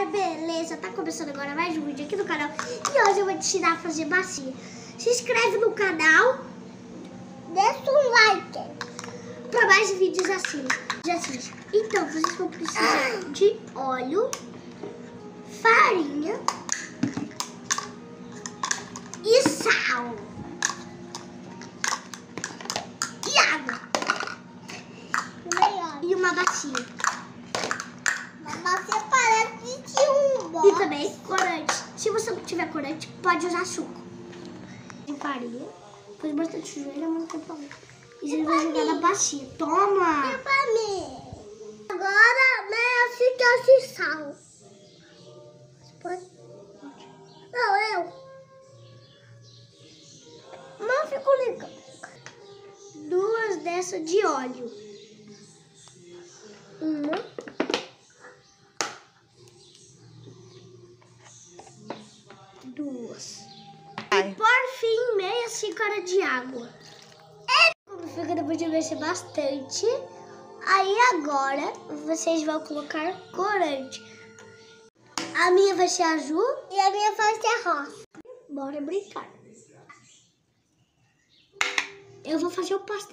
galera, beleza? Tá começando agora mais um vídeo aqui no canal. E hoje eu vou te ensinar a fazer massinha Se inscreve no canal Deixa um like Pra mais vídeos assim, assim. Então, vocês vão precisar de óleo Farinha E sal. E água. E uma bacia Você parece de um E box. Também corante. Se você não tiver corante, pode usar suco. De farinha. Põe bastante joelho, mas não tem problema. E você vai jogar na bacia. Toma! pra mim? Agora, né, fica esse sal. Pode? Não, eu. Não ficou legal. Duas dessas de óleo. Uma. Duas. E por fim, meia xícara de água. É como fica depois de mexer bastante. Aí agora vocês vão colocar corante. A minha vai ser azul. E a minha vai ser rosa. Bora brincar. Eu vou fazer o pastel.